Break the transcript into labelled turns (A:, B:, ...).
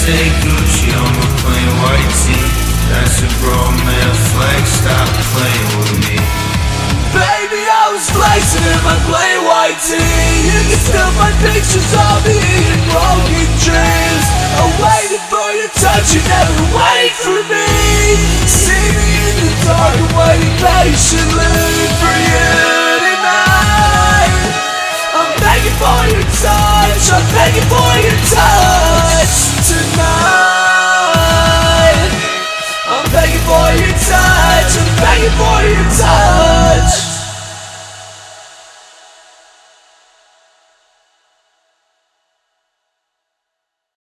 A: say Gucci on my plain white tee. That's a bro man flex, stop playing with me.
B: Baby, I was flexing in my plain white tee. You can still find pictures of me in broken dreams. I waited for your touch, you never wait for me. See me in the dark, I'm waiting patiently for you tonight. I'm begging for your touch, I'm begging for.